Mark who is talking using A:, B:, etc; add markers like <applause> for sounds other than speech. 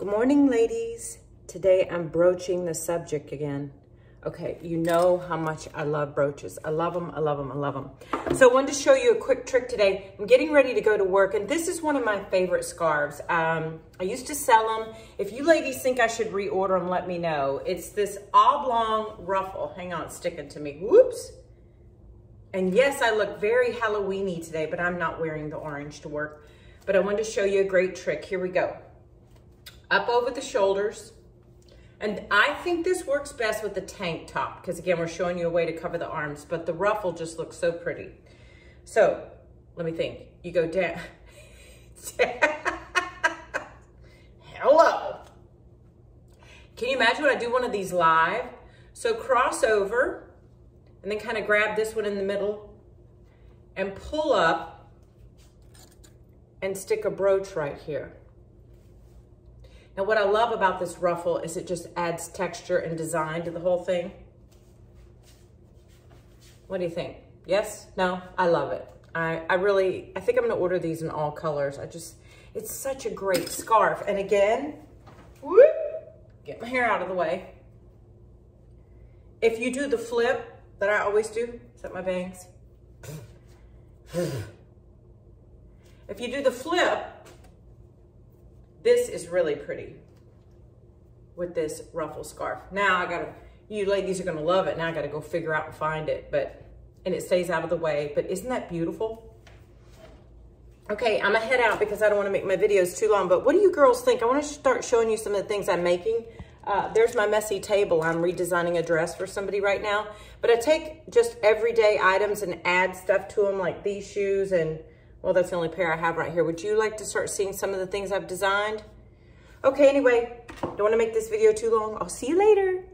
A: Good morning, ladies. Today I'm broaching the subject again. Okay, you know how much I love brooches. I love them, I love them, I love them. So I wanted to show you a quick trick today. I'm getting ready to go to work, and this is one of my favorite scarves. Um, I used to sell them. If you ladies think I should reorder them, let me know. It's this oblong ruffle. Hang on, sticking to me. Whoops. And yes, I look very Halloweeny today, but I'm not wearing the orange to work. But I wanted to show you a great trick. Here we go. Up over the shoulders and I think this works best with the tank top because again, we're showing you a way to cover the arms, but the ruffle just looks so pretty. So let me think. You go down. <laughs> Hello. Can you imagine when I do one of these live? So cross over and then kind of grab this one in the middle and pull up and stick a brooch right here. And what I love about this ruffle is it just adds texture and design to the whole thing. What do you think? Yes? No? I love it. I, I really, I think I'm gonna order these in all colors. I just, it's such a great scarf. And again, whoop, get my hair out of the way. If you do the flip that I always do, is that my bangs? <sighs> if you do the flip, this is really pretty with this ruffle scarf. Now I gotta, you ladies are gonna love it. Now I gotta go figure out and find it, but, and it stays out of the way, but isn't that beautiful? Okay, I'm gonna head out because I don't wanna make my videos too long, but what do you girls think? I wanna start showing you some of the things I'm making. Uh, there's my messy table. I'm redesigning a dress for somebody right now, but I take just everyday items and add stuff to them like these shoes and well, that's the only pair I have right here. Would you like to start seeing some of the things I've designed? Okay, anyway, don't want to make this video too long. I'll see you later.